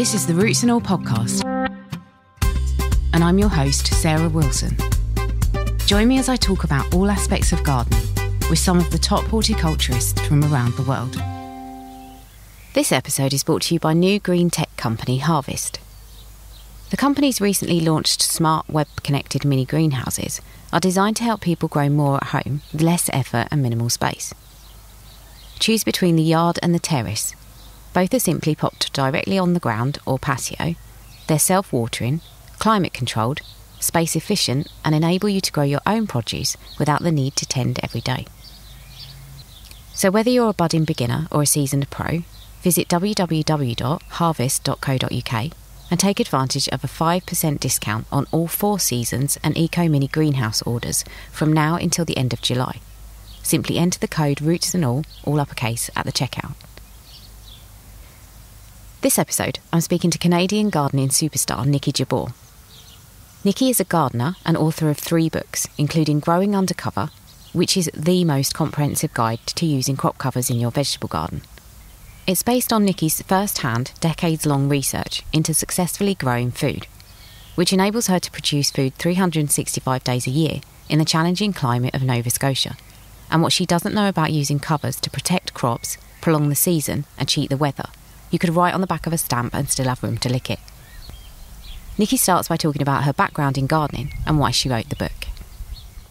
This is the Roots and All podcast, and I'm your host, Sarah Wilson. Join me as I talk about all aspects of gardening with some of the top horticulturists from around the world. This episode is brought to you by new green tech company Harvst. The company's recently launched smart web connected mini greenhouses are designed to help people grow more at home with less effort and minimal space. Choose between the yard and the terrace. Both are simply popped directly on the ground or patio. They're self watering, climate controlled, space efficient, and enable you to grow your own produce without the need to tend every day. So, whether you're a budding beginner or a seasoned pro, visit www.harvst.co.uk and take advantage of a 5% discount on all four seasons and Eco Mini greenhouse orders from now until the end of July. Simply enter the code Roots and All, all uppercase, at the checkout. This episode, I'm speaking to Canadian gardening superstar Niki Jabbour. Niki is a gardener and author of three books, including Growing Under Cover, which is the most comprehensive guide to using crop covers in your vegetable garden. It's based on Niki's first hand, decades long research into successfully growing food, which enables her to produce food 365 days a year in the challenging climate of Nova Scotia and what she doesn't know about using covers to protect crops, prolong the season, and cheat the weather. You could write on the back of a stamp and still have room to lick it. Niki starts by talking about her background in gardening and why she wrote the book.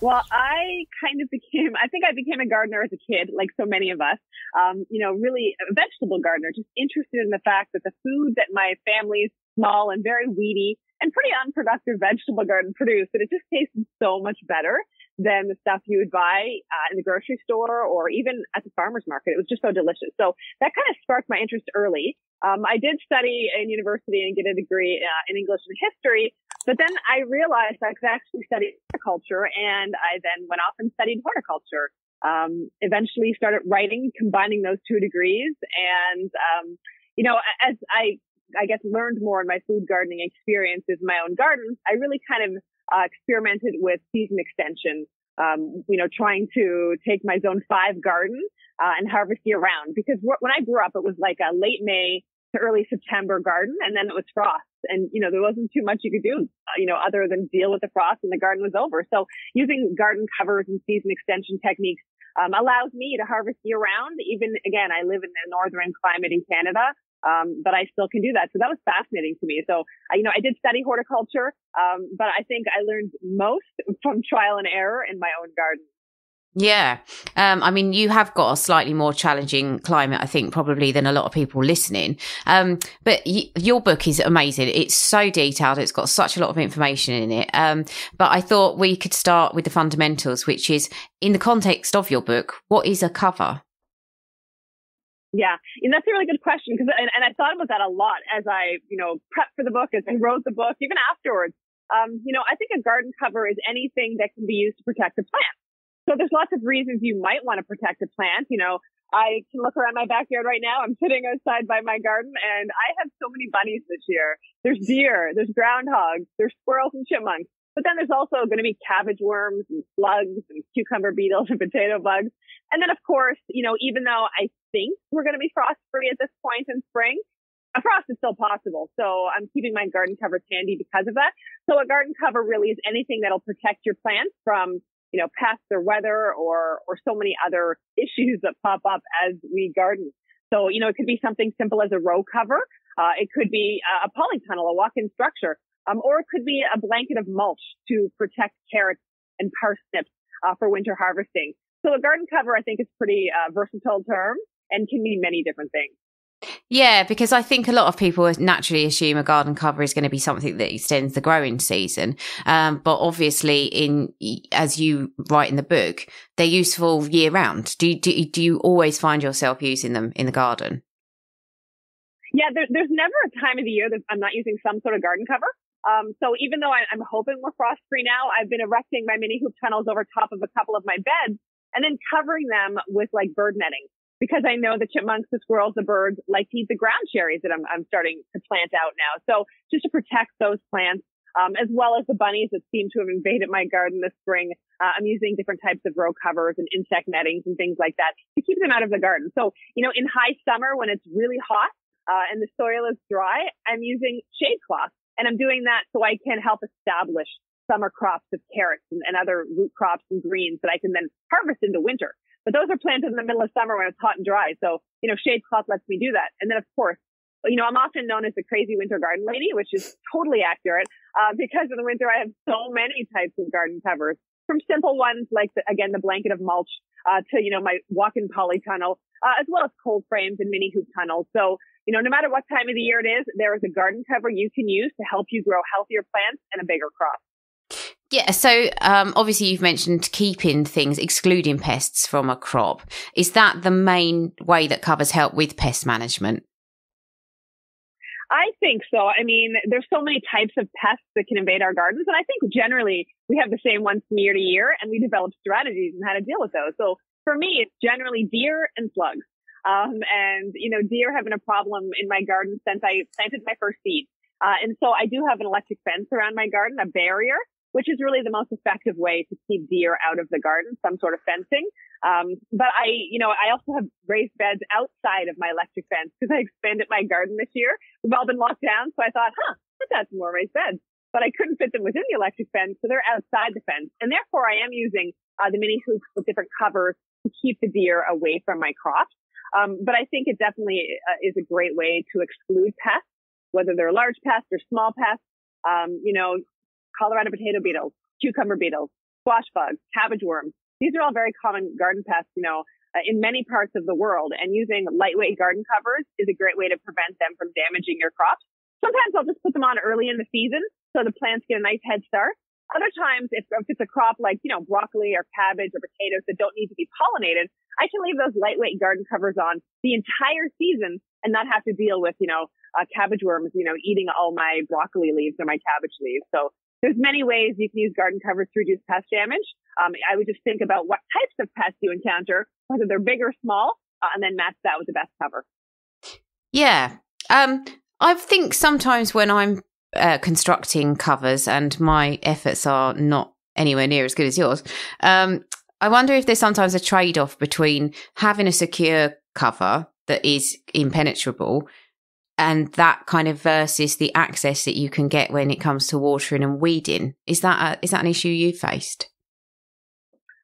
Well, I kind of became, I think I became a gardener as a kid, like so many of us. Um, you know, really a vegetable gardener, just interested in the fact that the food that my family's small and very weedy and pretty unproductive vegetable garden produced, that it just tasted so much better than the stuff you would buy uh, in the grocery store or even at the farmer's market. It was just so delicious. So that kind of sparked my interest early. Um, I did study in university and get a degree uh, in English and history, but then I realized I could actually study horticulture and I then went off and studied horticulture. Um, eventually started writing, combining those two degrees. And, um, you know, as I, I guess learned more in my food gardening experiences in my own gardens, I really kind of uh, experimented with season extension. Um, you know, trying to take my zone five garden uh, and harvest year round because when I grew up, it was like a late May to early September garden, and then it was frost, and you know there wasn't too much you could do, uh, you know, other than deal with the frost, and the garden was over. So using garden covers and season extension techniques um, allows me to harvest year round. Even again, I live in the northern climate in Canada, um, but I still can do that. So that was fascinating to me. So, I, you know, I did study horticulture, um, but I think I learned most from trial and error in my own garden. Yeah. Um, I mean, you have got a slightly more challenging climate, I think, probably than a lot of people listening. Um, but y- your book is amazing. It's so detailed. It's got such a lot of information in it. Um, but I thought we could start with the fundamentals, which is in the context of your book, what is a cover? Yeah, and that's a really good question because, and, and, I thought about that a lot as I, you know, prepped for the book, as I wrote the book, even afterwards. Um, you know, I think a garden cover is anything that can be used to protect a plant. So there's lots of reasons you might want to protect a plant. You know, I can look around my backyard right now. I'm sitting outside by my garden and I have so many bunnies this year. There's deer, there's groundhogs, there's squirrels and chipmunks. But then there's also going to be cabbage worms and slugs and cucumber beetles and potato bugs. And then, of course, you know, even though I think we're going to be frost free at this point in spring, a frost is still possible. So I'm keeping my garden covers handy because of that. So a garden cover really is anything that'll protect your plants from, you know, pests or weather or, or so many other issues that pop up as we garden. So, you know, it could be something simple as a row cover. Uh, it could be a polytunnel, a walk-in structure, um, or it could be a blanket of mulch to protect carrots and parsnips uh, for winter harvesting. So a garden cover, I think, is pretty uh, versatile term and can mean many different things. Yeah, because I think a lot of people naturally assume a garden cover is going to be something that extends the growing season. Um, but obviously, in as you write in the book, they're useful year round. Do you, do, do you always find yourself using them in the garden? Yeah, there, there's never a time of the year that I'm not using some sort of garden cover. Um, so even though I, I'm hoping we're frost free now, I've been erecting my mini hoop tunnels over top of a couple of my beds and then covering them with like bird netting because I know the chipmunks, the squirrels, the birds like to eat the ground cherries that I'm, I'm starting to plant out now. So just to protect those plants, um, as well as the bunnies that seem to have invaded my garden this spring, uh, I'm using different types of row covers and insect nettings and things like that to keep them out of the garden. So, you know, in high summer when it's really hot, uh, and the soil is dry, I'm using shade cloth. And I'm doing that so I can help establish summer crops of carrots and, and other root crops and greens that I can then harvest into winter. But those are planted in the middle of summer when it's hot and dry. So, you know, shade cloth lets me do that. And then of course, you know, I'm often known as the crazy winter garden lady, which is totally accurate, uh, because in the winter I have so many types of garden covers from simple ones like the, again, the blanket of mulch, uh, to, you know, my walk-in polytunnel, uh, as well as cold frames and mini hoop tunnels. So, you know, no matter what time of the year it is, there is a garden cover you can use to help you grow healthier plants and a bigger crop. Yeah, so um, obviously you've mentioned keeping things, excluding pests from a crop. Is that the main way that covers help with pest management? I think so. I mean, there's so many types of pests that can invade our gardens, and I think generally we have the same ones from year to year, and we develop strategies on how to deal with those. So for me, it's generally deer and slugs. Um, and you know, deer have been a problem in my garden since I planted my first seed. Uh, and so I do have an electric fence around my garden, a barrier which is really the most effective way to keep deer out of the garden, some sort of fencing. Um, but I, you know, I also have raised beds outside of my electric fence because I expanded my garden this year. We've all been locked down. So I thought, huh, let's add some more raised beds. But I couldn't fit them within the electric fence. So they're outside the fence. And therefore I am using uh, the mini hoops with different covers to keep the deer away from my crops. Um, but I think it definitely uh, is a great way to exclude pests, whether they're large pests or small pests. Um, you know, Colorado potato beetles, cucumber beetles, squash bugs, cabbage worms. These are all very common garden pests, you know, uh, in many parts of the world. And using lightweight garden covers is a great way to prevent them from damaging your crops. Sometimes I'll just put them on early in the season so the plants get a nice head start. Other times, if, if it's a crop like, you know, broccoli or cabbage or potatoes that don't need to be pollinated, I can leave those lightweight garden covers on the entire season and not have to deal with, you know, uh, cabbage worms, you know, eating all my broccoli leaves or my cabbage leaves. So there's many ways you can use garden covers to reduce pest damage. Um, I would just think about what types of pests you encounter, whether they're big or small, uh, and then match that with the best cover. Yeah. Um, I think sometimes when I'm uh, constructing covers and my efforts are not anywhere near as good as yours, um, I wonder if there's sometimes a trade off between having a secure cover that is impenetrable and that kind of versus the access that you can get when it comes to watering and weeding. Is that a, is that an issue you faced?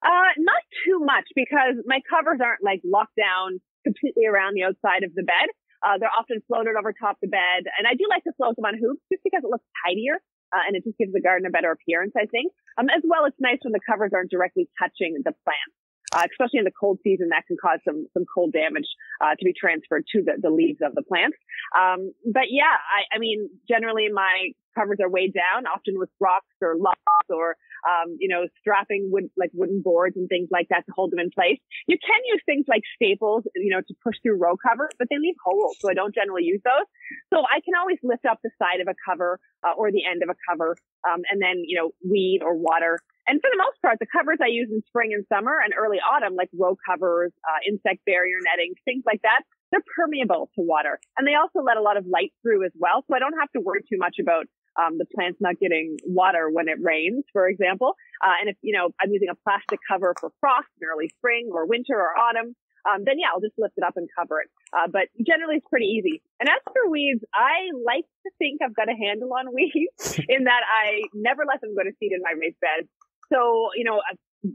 Uh, not too much because my covers aren't like locked down completely around the outside of the bed. Uh, they're often floated over top the bed, and I do like to float them on hoops just because it looks tidier. Uh, and it just gives the garden a better appearance, I think. Um, as well, it's nice when the covers aren't directly touching the plants uh, especially in the cold season, that can cause some some cold damage uh, to be transferred to the, the leaves of the plants. Um, but yeah, I, I mean, generally my covers are weighed down, often with rocks or logs or um, you know, strapping wood like wooden boards and things like that to hold them in place. You can use things like staples, you know, to push through row covers, but they leave holes, so I don't generally use those. So I can always lift up the side of a cover uh, or the end of a cover, um, and then you know, weed or water and for the most part, the covers I use in spring and summer and early autumn, like row covers, uh, insect barrier netting, things like that, they're permeable to water. And they also let a lot of light through as well. So I don't have to worry too much about um, the plants not getting water when it rains, for example. Uh, and if, you know, I'm using a plastic cover for frost in early spring or winter or autumn, um, then yeah, I'll just lift it up and cover it. Uh, but generally it's pretty easy. And as for weeds, I like to think I've got a handle on weeds in that I never let them go to seed in my raised bed. So, you know,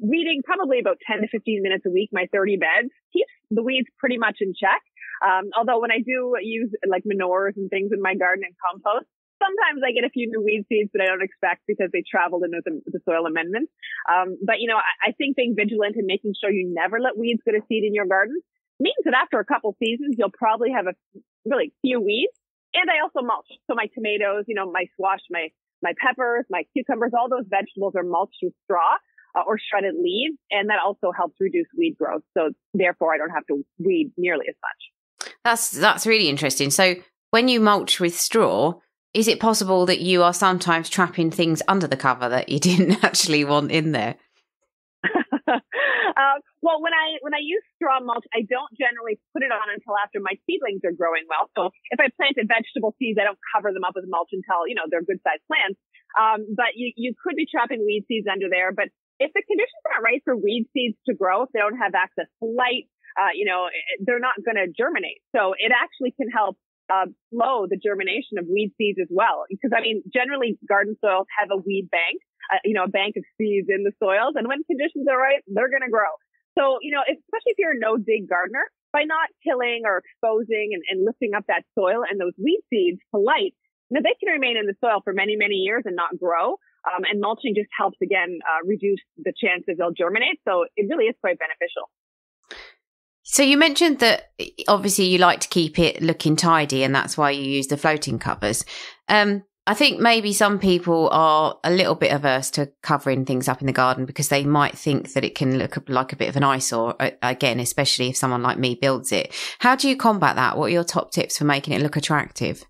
weeding probably about 10 to 15 minutes a week, my 30 beds keeps the weeds pretty much in check. Um, although when I do use like manures and things in my garden and compost, sometimes I get a few new weed seeds that I don't expect because they traveled in with the, the soil amendment. Um, but you know, I, I, think being vigilant and making sure you never let weeds get a seed in your garden means that after a couple seasons, you'll probably have a really few weeds. And I also mulch. So my tomatoes, you know, my squash, my my peppers, my cucumbers, all those vegetables are mulched with straw uh, or shredded leaves. And that also helps reduce weed growth. So therefore I don't have to weed nearly as much. That's, that's really interesting. So when you mulch with straw, is it possible that you are sometimes trapping things under the cover that you didn't actually want in there? Uh, well, when I when I use straw mulch, I don't generally put it on until after my seedlings are growing well. So if I planted vegetable seeds, I don't cover them up with mulch until you know they're good sized plants. Um, but you you could be trapping weed seeds under there. But if the conditions aren't right for weed seeds to grow, if they don't have access to light, uh, you know, they're not going to germinate. So it actually can help uh, slow the germination of weed seeds as well. Because I mean, generally garden soils have a weed bank, uh, you know, a bank of seeds in the soils. And when conditions are right, they're going to grow. So, you know, especially if you're a no dig gardener, by not tilling or exposing and, and lifting up that soil and those weed seeds to light, know, they can remain in the soil for many, many years and not grow. Um, and mulching just helps again uh, reduce the chances they'll germinate. So it really is quite beneficial. So you mentioned that obviously you like to keep it looking tidy, and that's why you use the floating covers. Um, I think maybe some people are a little bit averse to covering things up in the garden because they might think that it can look like a bit of an eyesore. Uh, again, especially if someone like me builds it. How do you combat that? What are your top tips for making it look attractive?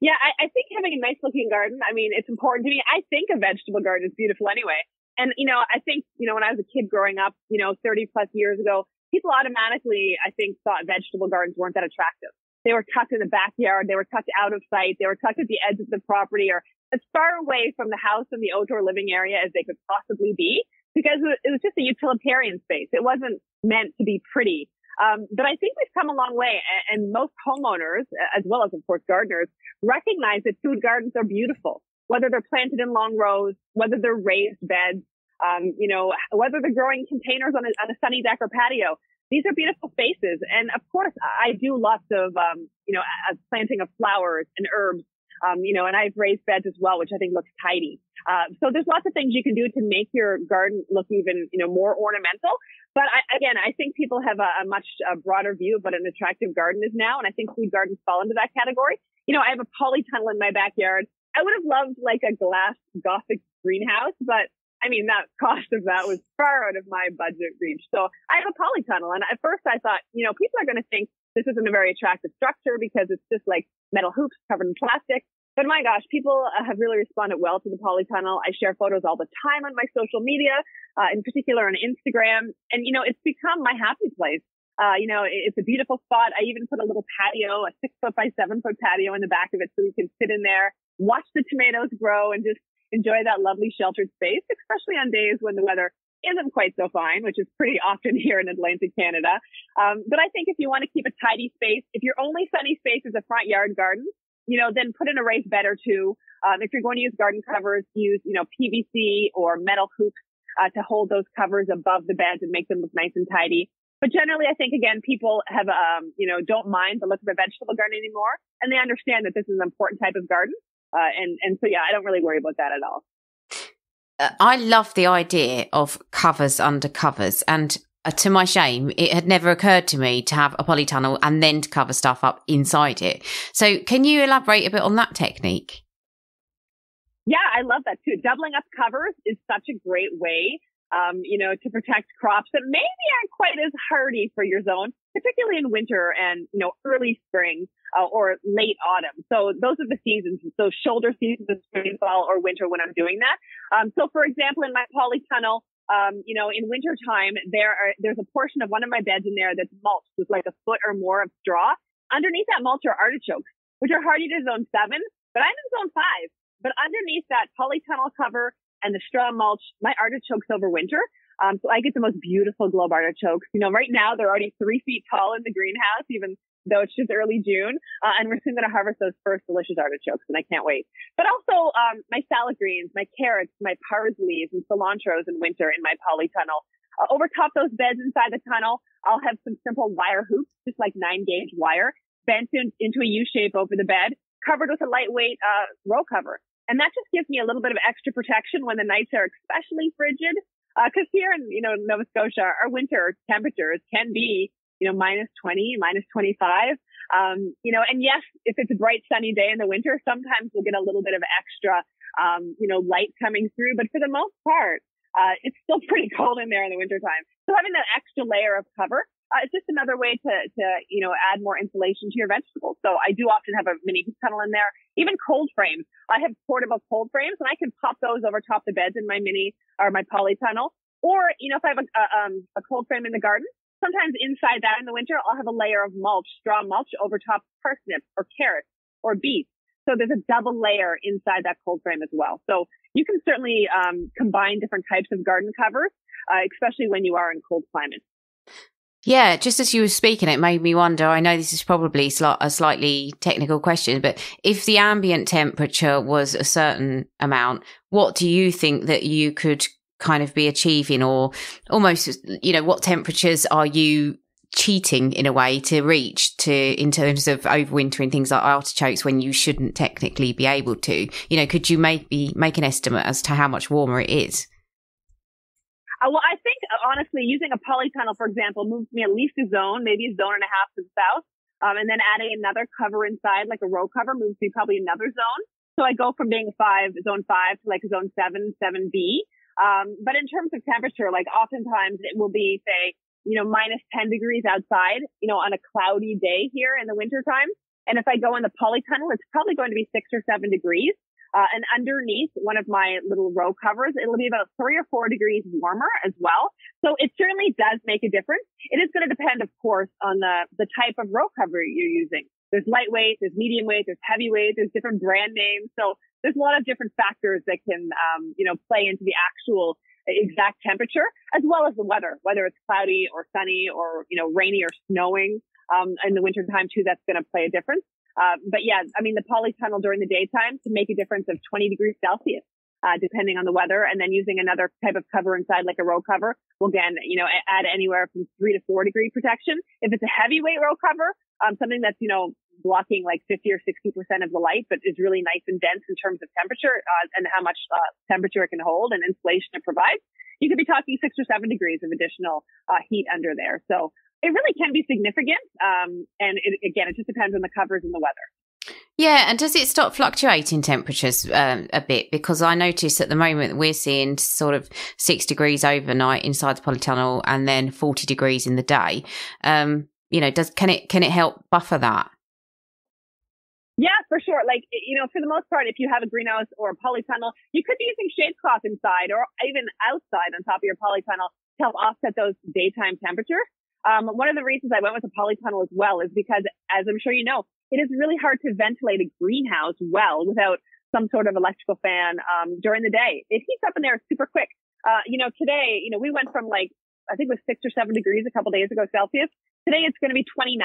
Yeah, I, I think having a nice looking garden, I mean, it's important to me. I think a vegetable garden is beautiful anyway. And, you know, I think, you know, when I was a kid growing up, you know, 30 plus years ago, people automatically, I think, thought vegetable gardens weren't that attractive. They were tucked in the backyard. They were tucked out of sight. They were tucked at the edge of the property or as far away from the house and the outdoor living area as they could possibly be because it was just a utilitarian space. It wasn't meant to be pretty. Um, but I think we've come a long way and, most homeowners, as well as of course gardeners, recognize that food gardens are beautiful, whether they're planted in long rows, whether they're raised beds, um, you know, whether they're growing containers on a, on a sunny deck or patio. These are beautiful spaces. And of course, I do lots of, um, you know, planting of flowers and herbs, um, you know, and I've raised beds as well, which I think looks tidy. Uh, so there's lots of things you can do to make your garden look even, you know, more ornamental. But I, again, I think people have a, a much a broader view of what an attractive garden is now. And I think food gardens fall into that category. You know, I have a polytunnel in my backyard. I would have loved like a glass Gothic greenhouse, but I mean, that cost of that was far out of my budget reach. So I have a polytunnel. And at first I thought, you know, people are going to think this isn't a very attractive structure because it's just like metal hoops covered in plastic. But my gosh, people uh, have really responded well to the polytunnel. I share photos all the time on my social media, uh, in particular on Instagram. And, you know, it's become my happy place. Uh, you know, it's a beautiful spot. I even put a little patio, a six foot by seven foot patio in the back of it so we can sit in there, watch the tomatoes grow and just enjoy that lovely sheltered space, especially on days when the weather isn't quite so fine, which is pretty often here in Atlantic Canada. Um, but I think if you want to keep a tidy space, if your only sunny space is a front yard garden, you know, then put in a raised bed or two. Um, if you're going to use garden covers, use, you know, PVC or metal hoops uh, to hold those covers above the beds and make them look nice and tidy. But generally, I think again, people have, um, you know, don't mind the look of a vegetable garden anymore, and they understand that this is an important type of garden. Uh, and, and so, yeah, I don't really worry about that at all. Uh, I love the idea of covers under covers. And uh, to my shame, it had never occurred to me to have a polytunnel and then to cover stuff up inside it. So, can you elaborate a bit on that technique? Yeah, I love that too. Doubling up covers is such a great way um, you know, to protect crops that maybe aren't quite as hardy for your zone, particularly in winter and, you know, early spring uh, or late autumn. So those are the seasons. So shoulder seasons, spring, fall, or winter when I'm doing that. Um, so for example, in my polytunnel, um, you know, in winter time, there are, there's a portion of one of my beds in there that's mulched with like a foot or more of straw. Underneath that mulch are artichokes, which are hardy to zone seven, but I'm in zone five. But underneath that polytunnel cover and the straw mulch my artichokes over winter. Um, so I get the most beautiful globe artichokes. You know, right now they're already three feet tall in the greenhouse, even though it's just early June. Uh, and we're soon going to harvest those first delicious artichokes, and I can't wait. But also, um, my salad greens, my carrots, my parsleys, and cilantros in winter in my polytunnel. Uh, over top those beds inside the tunnel, I'll have some simple wire hoops, just like nine gauge wire, bent in, into a U shape over the bed, covered with a lightweight uh, row cover. And that just gives me a little bit of extra protection when the nights are especially frigid. Because uh, here in you know Nova Scotia, our winter temperatures can be you know minus 20, minus 25. Um, you know, and yes, if it's a bright sunny day in the winter, sometimes we'll get a little bit of extra um, you know light coming through. But for the most part, uh, it's still pretty cold in there in the wintertime. So having that extra layer of cover uh, it's just another way to, to, you know, add more insulation to your vegetables. So I do often have a mini heat tunnel in there, even cold frames. I have portable cold frames and I can pop those over top the beds in my mini or my poly tunnel. Or, you know, if I have a, a, um, a cold frame in the garden, sometimes inside that in the winter, I'll have a layer of mulch, straw mulch over top parsnips or carrots or beets. So there's a double layer inside that cold frame as well. So you can certainly um, combine different types of garden covers, uh, especially when you are in cold climates. Yeah, just as you were speaking, it made me wonder. I know this is probably a slightly technical question, but if the ambient temperature was a certain amount, what do you think that you could kind of be achieving or almost, you know, what temperatures are you cheating in a way to reach to in terms of overwintering things like artichokes when you shouldn't technically be able to you know could you maybe make an estimate as to how much warmer it is uh, well i think uh, honestly using a polytunnel for example moves me at least a zone maybe a zone and a half to the south um, and then adding another cover inside like a row cover moves me probably another zone so i go from being five zone five to like zone seven seven b um, but in terms of temperature like oftentimes it will be say you know, minus 10 degrees outside, you know, on a cloudy day here in the wintertime. And if I go in the polytunnel, it's probably going to be six or seven degrees. Uh, and underneath one of my little row covers, it'll be about three or four degrees warmer as well. So it certainly does make a difference. It is going to depend, of course, on the, the type of row cover you're using. There's lightweight, there's medium weight, there's heavyweight, there's different brand names. So there's a lot of different factors that can, um, you know, play into the actual exact temperature as well as the weather, whether it's cloudy or sunny or, you know, rainy or snowing. Um, in the wintertime too, that's going to play a difference. Uh, but yeah, I mean, the polytunnel during the daytime to make a difference of 20 degrees Celsius, uh, depending on the weather. And then using another type of cover inside, like a row cover, will again, you know, add anywhere from three to four degree protection. If it's a heavyweight row cover, um, something that's, you know, blocking like 50 or 60% of the light, but is really nice and dense in terms of temperature uh, and how much uh, temperature it can hold and insulation it provides. You could be talking six or seven degrees of additional uh, heat under there. So it really can be significant. Um, and it, again, it just depends on the covers and the weather. Yeah, and does it stop fluctuating temperatures um, a bit? Because I notice at the moment we're seeing sort of six degrees overnight inside the polytunnel, and then forty degrees in the day. Um, you know, does can it can it help buffer that? Yeah, for sure. Like, you know, for the most part, if you have a greenhouse or a polytunnel, you could be using shade cloth inside or even outside on top of your polytunnel to help offset those daytime temperatures. Um, one of the reasons I went with a polytunnel as well is because, as I'm sure you know, it is really hard to ventilate a greenhouse well without some sort of electrical fan um, during the day. It heats up in there super quick. Uh, you know, today, you know, we went from like I think it was six or seven degrees a couple days ago Celsius. Today it's going to be 29.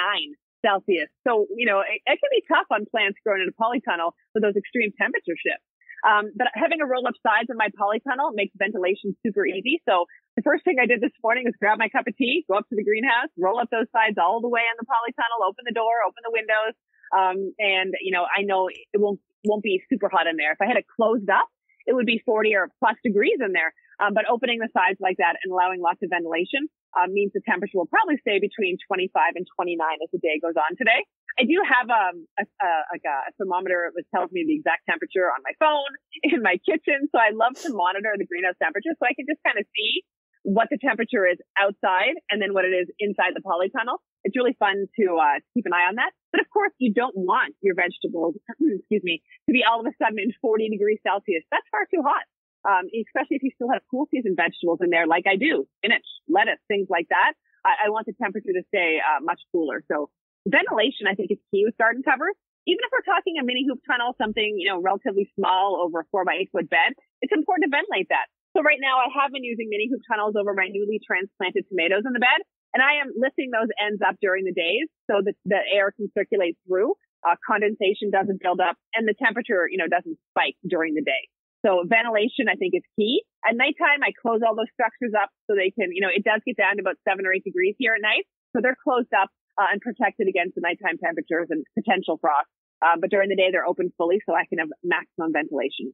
Celsius. So, you know, it, it can be tough on plants growing in a polytunnel with those extreme temperature shifts. Um, but having a roll up sides in my polytunnel makes ventilation super easy. So the first thing I did this morning was grab my cup of tea, go up to the greenhouse, roll up those sides all the way in the polytunnel, open the door, open the windows. Um, and you know, I know it won't, won't be super hot in there. If I had it closed up, it would be 40 or plus degrees in there. Um, but opening the sides like that and allowing lots of ventilation uh, means the temperature will probably stay between 25 and 29 as the day goes on today. I do have um, a, a, like a thermometer that tells me the exact temperature on my phone in my kitchen. So I love to monitor the greenhouse temperature so I can just kind of see what the temperature is outside and then what it is inside the polytunnel. It's really fun to uh, keep an eye on that. But of course, you don't want your vegetables, excuse me, to be all of a sudden in 40 degrees Celsius. That's far too hot um, especially if you still have cool season vegetables in there, like I do, spinach, lettuce, things like that. I, I want the temperature to stay uh, much cooler. So ventilation, I think, is key with garden covers. Even if we're talking a mini hoop tunnel, something you know relatively small over a four by eight foot bed, it's important to ventilate that. So right now, I have been using mini hoop tunnels over my newly transplanted tomatoes in the bed, and I am lifting those ends up during the days so that the air can circulate through. Uh, condensation doesn't build up, and the temperature, you know, doesn't spike during the day. So ventilation, I think, is key. At nighttime, I close all those structures up so they can, you know, it does get down to about seven or eight degrees here at night. So they're closed up uh, and protected against the nighttime temperatures and potential frost. Uh, but during the day, they're open fully so I can have maximum ventilation.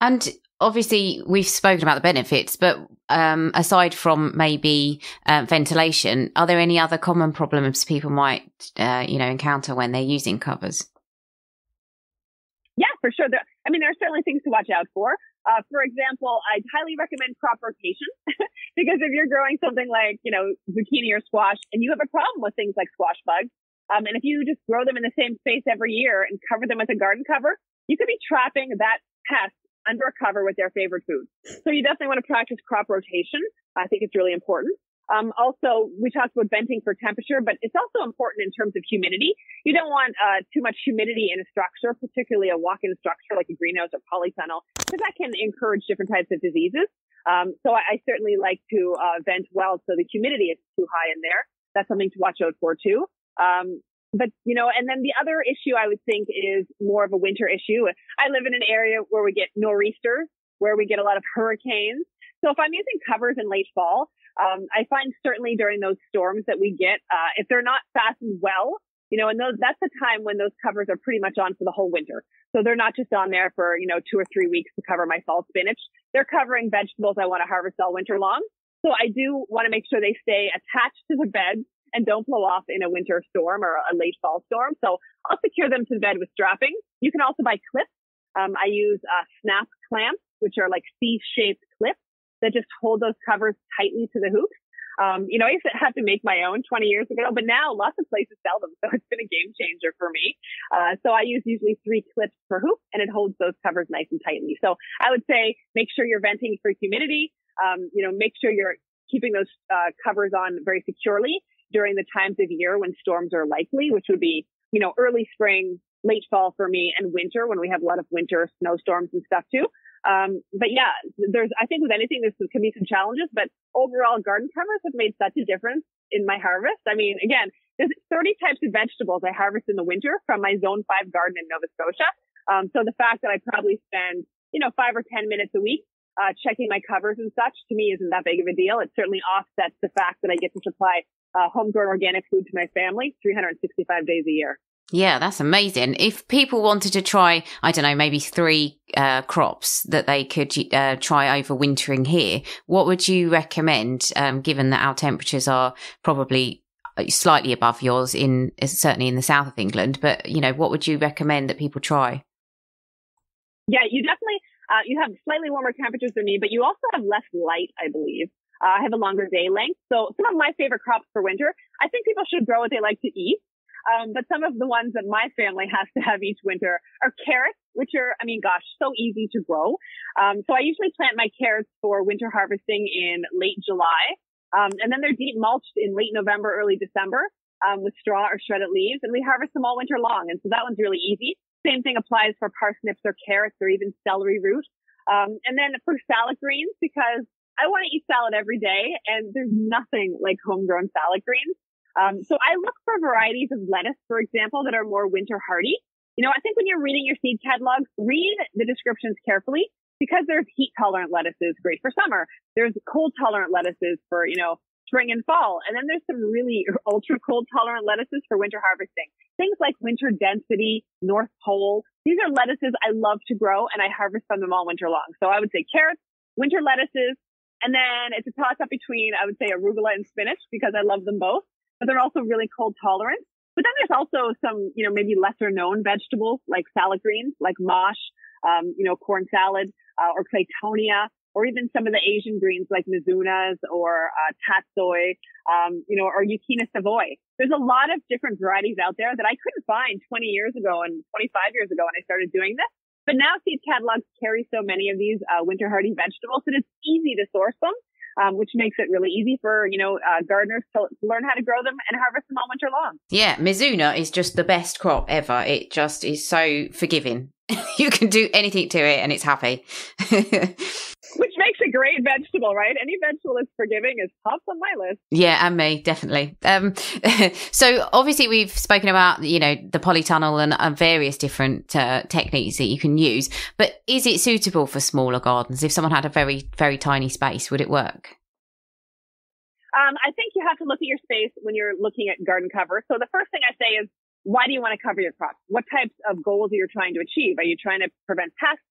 And obviously, we've spoken about the benefits, but um, aside from maybe uh, ventilation, are there any other common problems people might, uh, you know, encounter when they're using covers? Yeah, for sure. There, I mean, there are certainly things to watch out for. Uh, for example, I'd highly recommend crop rotation because if you're growing something like, you know, zucchini or squash and you have a problem with things like squash bugs, um, and if you just grow them in the same space every year and cover them with a garden cover, you could be trapping that pest under a cover with their favorite food. So you definitely want to practice crop rotation. I think it's really important. Um, also, we talked about venting for temperature, but it's also important in terms of humidity. You don't want uh, too much humidity in a structure, particularly a walk-in structure like a greenhouse or polytunnel, because that can encourage different types of diseases. Um, so I, I, certainly like to uh, vent well so the humidity is too high in there. That's something to watch out for too. Um, but you know, and then the other issue I would think is more of a winter issue. I live in an area where we get nor'easters, where we get a lot of hurricanes. So if I'm using covers in late fall, um, I find certainly during those storms that we get, uh, if they're not fastened well, you know, and those, that's the time when those covers are pretty much on for the whole winter. So they're not just on there for, you know, two or three weeks to cover my fall spinach. They're covering vegetables I want to harvest all winter long. So I do want to make sure they stay attached to the bed and don't blow off in a winter storm or a late fall storm. So I'll secure them to the bed with strapping. You can also buy clips. Um, I use uh, snap clamps, which are like C-shaped clips that just hold those covers tightly to the hoops. Um, you know, I used to have to make my own 20 years ago, but now lots of places sell them. So it's been a game changer for me. Uh, so I use usually three clips per hoop and it holds those covers nice and tightly. So I would say make sure you're venting for humidity. Um, you know, make sure you're keeping those uh, covers on very securely during the times of year when storms are likely, which would be, you know, early spring, late fall for me and winter when we have a lot of winter snowstorms and stuff too. Um, but yeah, there's, I think with anything, there can be some challenges, but overall garden covers have made such a difference in my harvest. I mean, again, there's 30 types of vegetables I harvest in the winter from my zone five garden in Nova Scotia. Um, so the fact that I probably spend, you know, five or 10 minutes a week, uh, checking my covers and such to me isn't that big of a deal. It certainly offsets the fact that I get to supply uh, homegrown organic food to my family 365 days a year. Yeah, that's amazing. If people wanted to try, I don't know, maybe three uh, crops that they could uh, try over wintering here, what would you recommend, um, given that our temperatures are probably uh, slightly above yours in certainly in the south of England, but you know, what would you recommend that people try? Yeah, you definitely uh, you have slightly warmer temperatures than me, but you also have less light, I believe. Uh, I have a longer day length. So some of my favorite crops for winter, I think people should grow what they like to eat. Um, but some of the ones that my family has to have each winter are carrots, which are, I mean, gosh, so easy to grow. Um, so I usually plant my carrots for winter harvesting in late July. Um, and then they're deep mulched in late November, early December, um, with straw or shredded leaves. And we harvest them all winter long. And so that one's really easy. Same thing applies for parsnips or carrots or even celery root. Um, and then for salad greens, because I want to eat salad every day and there's nothing like homegrown salad greens. Um, so I look for varieties of lettuce, for example, that are more winter hardy. You know, I think when you're reading your seed catalogs, read the descriptions carefully because there's heat tolerant lettuces great for summer. There's cold tolerant lettuces for, you know, spring and fall. And then there's some really ultra cold tolerant lettuces for winter harvesting. Things like winter density, North Pole. These are lettuces I love to grow and I harvest from them all winter long. So I would say carrots, winter lettuces, and then it's a toss up between, I would say, arugula and spinach because I love them both, but they're also really cold tolerant. But then there's also some, you know, maybe lesser known vegetables like salad greens, like mâche, um, you know, corn salad, uh, or claytonia, or even some of the Asian greens like mizunas or uh, tatsoi, um, you know, or Yukina Savoy. There's a lot of different varieties out there that I couldn't find 20 years ago and 25 years ago when I started doing this. But now seed catalogs carry so many of these uh, winter hardy vegetables that it's easy to source them. Um, which makes it really easy for you know uh, gardeners to learn how to grow them and harvest them all winter long. Yeah, Mizuna is just the best crop ever. It just is so forgiving. you can do anything to it and it's happy. Which makes a great vegetable, right? Any vegetable that's forgiving is top on my list. Yeah, and me, definitely. Um, so obviously we've spoken about, you know, the polytunnel and uh, various different uh, techniques that you can use, but is it suitable for smaller gardens? If someone had a very, very tiny space, would it work? Um, I think you have to look at your space when you're looking at garden cover. So the first thing I say is, why do you want to cover your crops? What types of goals are you trying to achieve? Are you trying to prevent pests?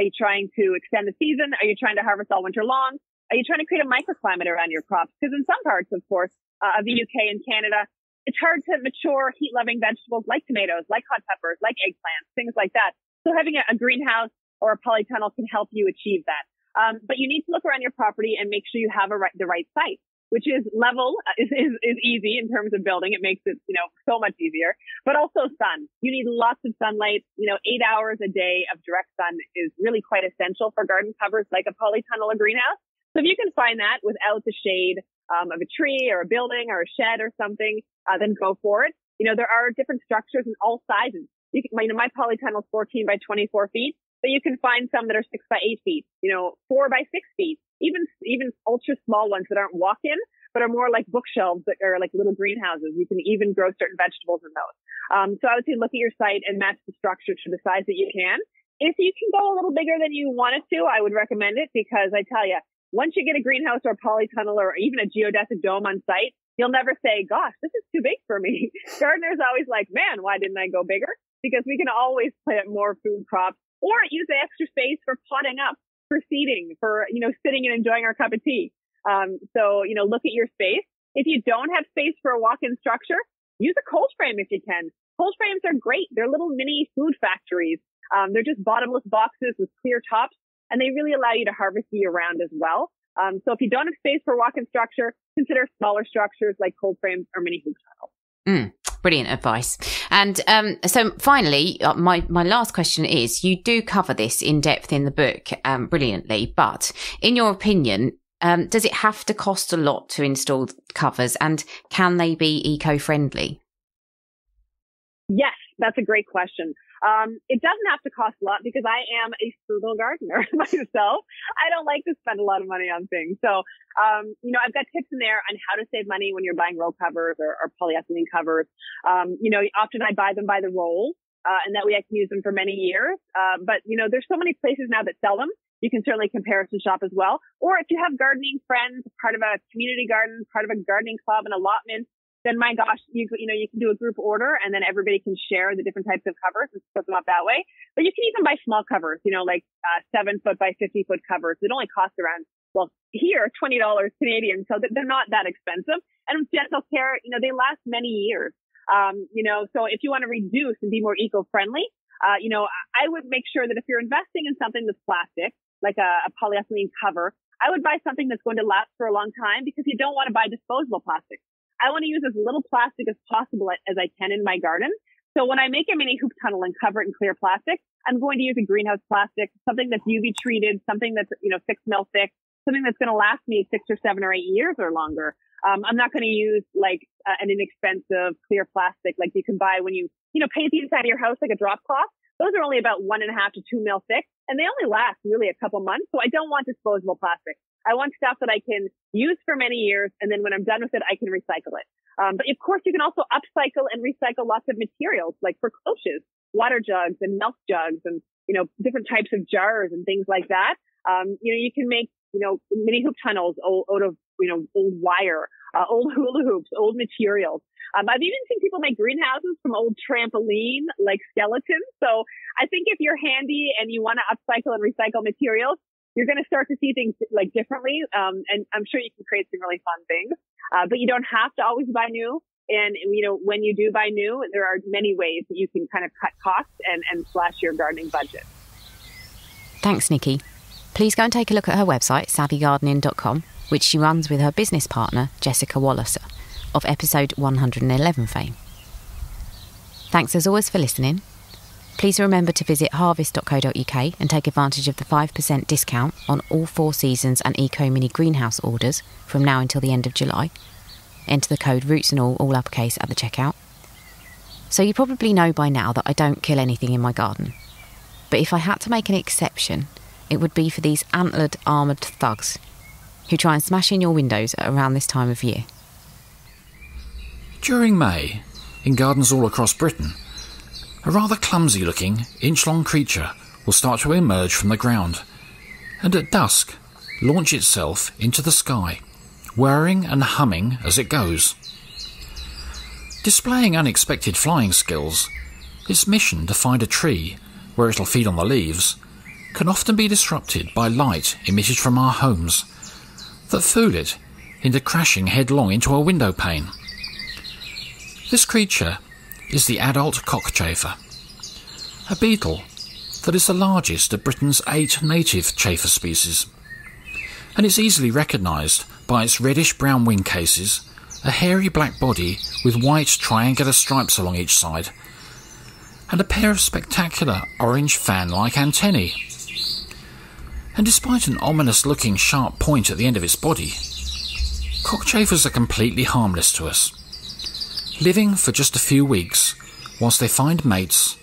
Are you trying to extend the season? Are you trying to harvest all winter long? Are you trying to create a microclimate around your crops? Because in some parts, of course, uh, of the UK and Canada, it's hard to mature heat loving vegetables like tomatoes, like hot peppers, like eggplants, things like that. So having a, a greenhouse or a polytunnel can help you achieve that. Um, but you need to look around your property and make sure you have right, the right site which is level uh, is, is, is easy in terms of building. It makes it, you know, so much easier, but also sun. You need lots of sunlight. You know, eight hours a day of direct sun is really quite essential for garden covers like a polytunnel or greenhouse. So if you can find that without the shade um, of a tree or a building or a shed or something, uh, then go for it. You know, there are different structures in all sizes. You can, you know, my polytunnel is 14 by 24 feet, but you can find some that are six by eight feet, you know, four by six feet even even ultra small ones that aren't walk-in, but are more like bookshelves that are like little greenhouses. You can even grow certain vegetables in those. Um, so I would say look at your site and match the structure to the size that you can. If you can go a little bigger than you wanted to, I would recommend it because I tell you, once you get a greenhouse or a polytunnel or even a geodesic dome on site, you'll never say, gosh, this is too big for me. Gardeners always like, man, why didn't I go bigger? Because we can always plant more food crops or use the extra space for potting up, for seeding, for, you know, sitting and enjoying our cup of tea. Um, so, you know, look at your space. If you don't have space for a walk-in structure, use a cold frame if you can. Cold frames are great. They're little mini food factories. Um, they're just bottomless boxes with clear tops and they really allow you to harvest year round as well. Um, so if you don't have space for walk-in structure, consider smaller structures like cold frames or mini hoop tunnels. Mm, brilliant advice. And um, so finally, uh, my, my last question is, you do cover this in depth in the book um, brilliantly, but in your opinion, um, does it have to cost a lot to install covers and can they be eco-friendly? Yes, that's a great question. Um, it doesn't have to cost a lot because I am a frugal gardener myself. I don't like to spend a lot of money on things. So, um, you know, I've got tips in there on how to save money when you're buying row covers or, or polyethylene covers. Um, you know, often I buy them by the roll. Uh, and that way I can use them for many years. Uh, but you know, there's so many places now that sell them. You can certainly comparison shop as well. Or if you have gardening friends, part of a community garden, part of a gardening club, an allotment, then my gosh, you you know you can do a group order and then everybody can share the different types of covers and split them up that way. But you can even buy small covers, you know, like uh, seven foot by fifty foot covers. It only costs around well here twenty dollars Canadian, so they're not that expensive. And gentle care, you know, they last many years. Um, you know, so if you want to reduce and be more eco friendly, uh, you know, I would make sure that if you're investing in something that's plastic, like a, a polyethylene cover, I would buy something that's going to last for a long time because you don't want to buy disposable plastic. I want to use as little plastic as possible as I can in my garden. So when I make a mini hoop tunnel and cover it in clear plastic, I'm going to use a greenhouse plastic, something that's UV treated, something that's, you know, six mil thick, something that's going to last me six or seven or eight years or longer. Um, I'm not going to use like uh, an inexpensive clear plastic like you can buy when you, you know, paint the inside of your house like a drop cloth. Those are only about one and a half to two mil thick and they only last really a couple months. So I don't want disposable plastic. I want stuff that I can use for many years, and then when I'm done with it, I can recycle it. Um, but of course, you can also upcycle and recycle lots of materials, like for cloches, water jugs and milk jugs, and you know different types of jars and things like that. Um, you know, you can make you know mini hoop tunnels out of you know old wire, uh, old hula hoops, old materials. Um, I've even seen people make greenhouses from old trampoline like skeletons. So I think if you're handy and you want to upcycle and recycle materials, you're going to start to see things like differently. Um, and I'm sure you can create some really fun things. Uh, but you don't have to always buy new. And, you know, when you do buy new, there are many ways that you can kind of cut costs and, and slash your gardening budget. Thanks, Niki. Please go and take a look at her website, savvygardening.com, which she runs with her business partner, Jessica Walliser, of episode 111 fame. Thanks as always for listening Please remember to visit harvst.co.uk and take advantage of the 5% discount on all Four Seasons and Eco Mini greenhouse orders from now until the end of July. Enter the code roots and all, all uppercase at the checkout. So you probably know by now that I don't kill anything in my garden. But if I had to make an exception, it would be for these antlered armoured thugs who try and smash in your windows at around this time of year. During May, in gardens all across Britain, a rather clumsy looking, inch long creature will start to emerge from the ground, and at dusk launch itself into the sky, whirring and humming as it goes. Displaying unexpected flying skills, its mission to find a tree where it'll feed on the leaves can often be disrupted by light emitted from our homes that fool it into crashing headlong into a window pane. This creature is the adult cockchafer, a beetle that is the largest of Britain's eight native chafer species, and is easily recognised by its reddish brown wing cases, a hairy black body with white triangular stripes along each side, and a pair of spectacular orange fan like antennae. And despite an ominous looking sharp point at the end of its body, cockchafers are completely harmless to us living for just a few weeks whilst they find mates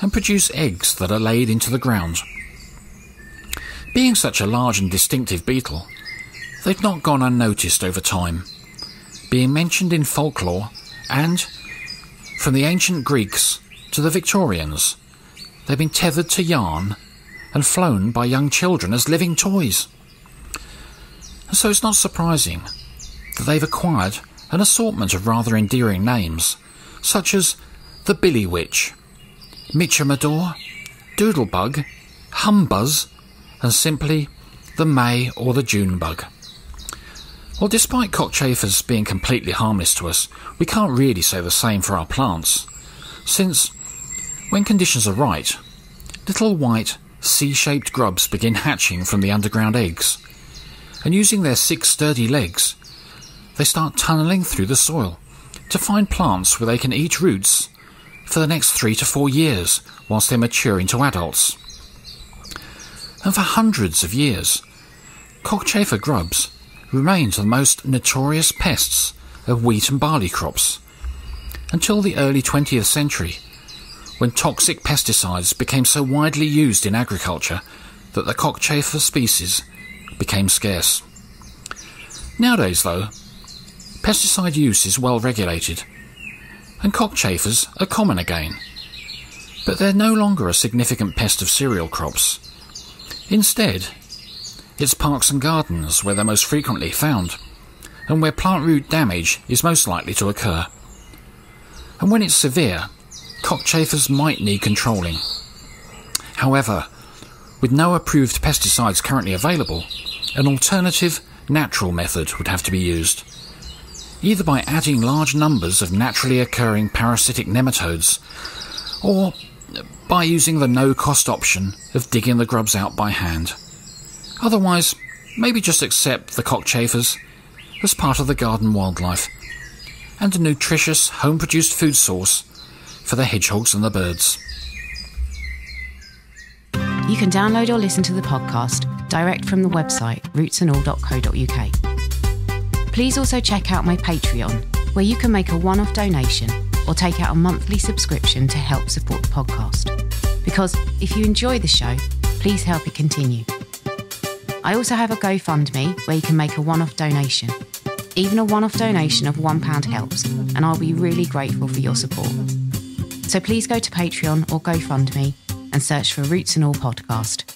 and produce eggs that are laid into the ground. Being such a large and distinctive beetle, they've not gone unnoticed over time, being mentioned in folklore and, from the ancient Greeks to the Victorians, they've been tethered to yarn and flown by young children as living toys. And so it's not surprising that they've acquired an assortment of rather endearing names, such as the Billy Witch, Mitchamador, Doodlebug, Humbuzz, and simply the May or the June bug. Well, despite cockchafers being completely harmless to us, we can't really say the same for our plants, since, when conditions are right, little white, C shaped grubs begin hatching from the underground eggs, and using their six sturdy legs, they start tunnelling through the soil to find plants where they can eat roots for the next three to four years whilst they mature into adults. And for hundreds of years, cockchafer grubs remained the most notorious pests of wheat and barley crops until the early 20th century, when toxic pesticides became so widely used in agriculture that the cockchafer species became scarce. Nowadays, though, pesticide use is well regulated, and cockchafers are common again. But they're no longer a significant pest of cereal crops. Instead, it's parks and gardens where they're most frequently found, and where plant root damage is most likely to occur. And when it's severe, cockchafers might need controlling. However, with no approved pesticides currently available, an alternative, natural method would have to be used either by adding large numbers of naturally occurring parasitic nematodes, or by using the no cost option of digging the grubs out by hand. Otherwise, maybe just accept the cockchafers as part of the garden wildlife and a nutritious home produced food source for the hedgehogs and the birds. You can download or listen to the podcast direct from the website rootsandall.co.uk. Please also check out my Patreon, where you can make a one off donation or take out a monthly subscription to help support the podcast. Because if you enjoy the show, please help it continue. I also have a GoFundMe where you can make a one off donation. Even a one off donation of £1 helps, and I'll be really grateful for your support. So please go to Patreon or GoFundMe and search for Roots and All Podcast